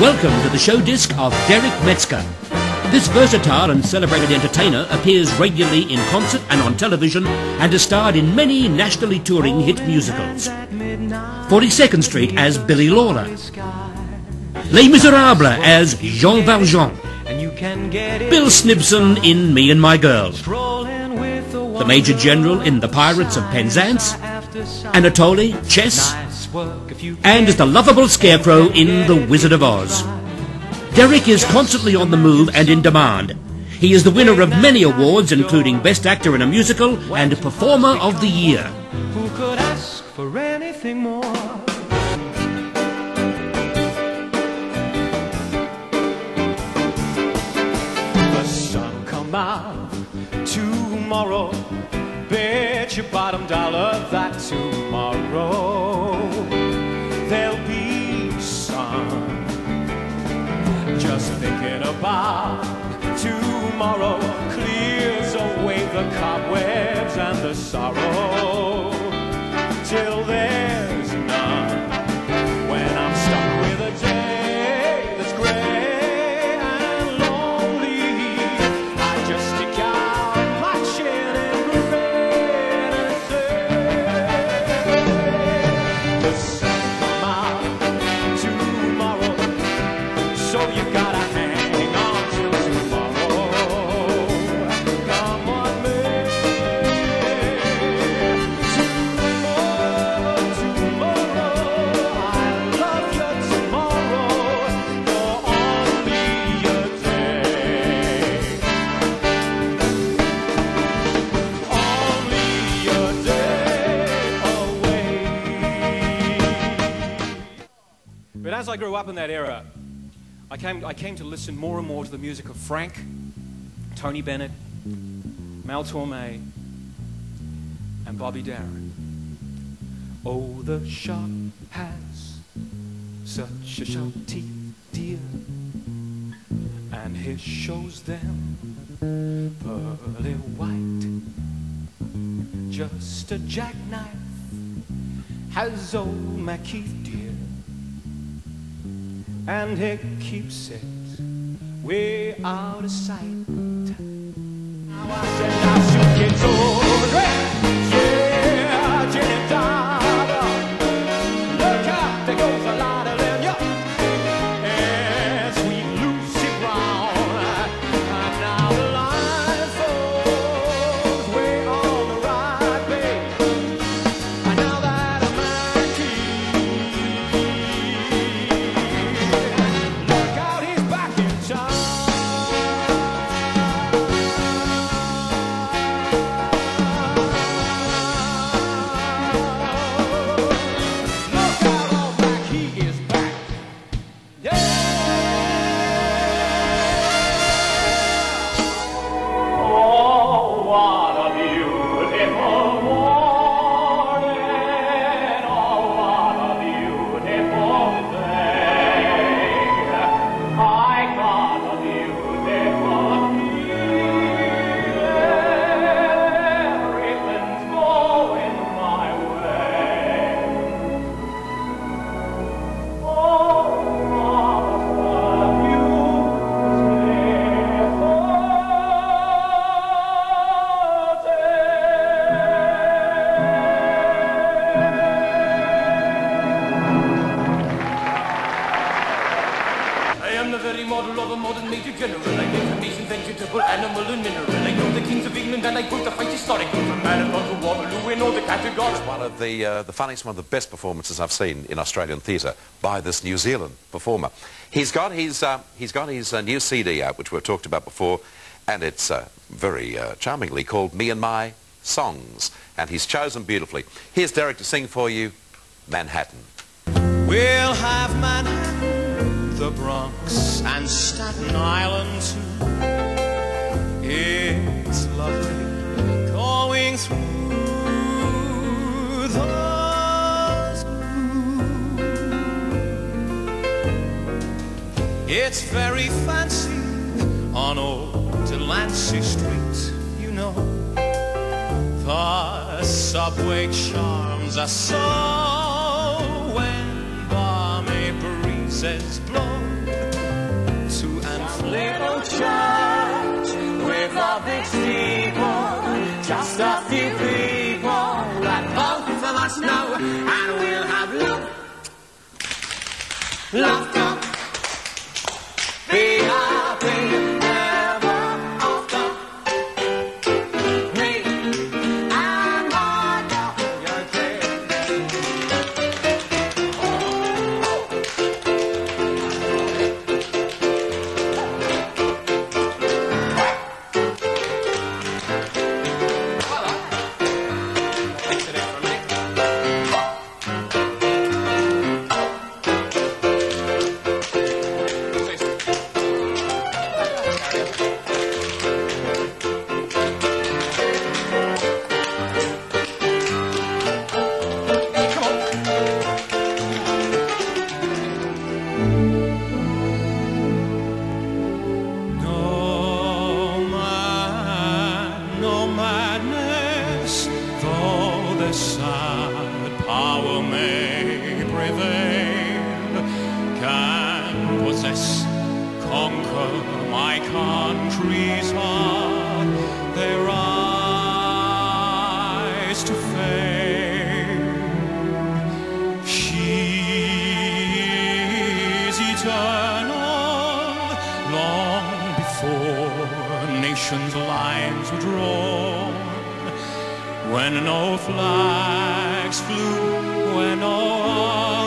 Welcome to the show disc of Derek Metzger. This versatile and celebrated entertainer appears regularly in concert and on television and has starred in many nationally touring hit musicals. 42nd Street as Billy Lawlor. Les Miserables as Jean Valjean. Bill Snibson in Me and My Girl. The Major General in The Pirates of Penzance. Anatoly, Chess. And as the lovable Scarecrow in The Wizard of Oz. Derek is constantly on the move and in demand. He is the winner of many awards, including Best Actor in a Musical and Performer of the Year. Who could ask for anything more? The sun'll come out tomorrow. Bet your bottom dollar that tomorrow about tomorrow clears away the cobwebs and the sorrow. Till as I grew up in that era, I came, I came to listen more and more to the music of Frank, Tony Bennett, Mel Torme, and Bobby Darin. Oh, the shark has such a sharp teeth, dear, and his shows them pearly white. Just a jackknife has old MacHeath, dear and he keeps it way out of sight. Now I said I should get over Oh, and I quote the fight historical. From Marathon to Waterloo in all the categories. One of the, uh, the funniest, one of the best performances I've seen in Australian theatre by this New Zealand performer. He's got his, uh, he's got his uh, new CD out, which we've talked about before, and it's uh, very uh, charmingly called Me and My Songs, and he's chosen beautifully. Here's Derek to sing for you, Manhattan. We'll have Manhattan, the Bronx, and Staten Island too. It's lovely It's very fancy on old Delancey Street, you know. The subway charms are so when balmy breezes blow to and fro. Little church with a big steeple, just a few people that both of us know, and we'll have love, love. My country's heart. Their eyes to fail. She is eternal, long before nations' lines were drawn. When no flags flew, when no